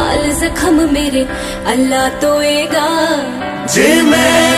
साल जख्म मेरे अल्लाह तोएगा। जे मैं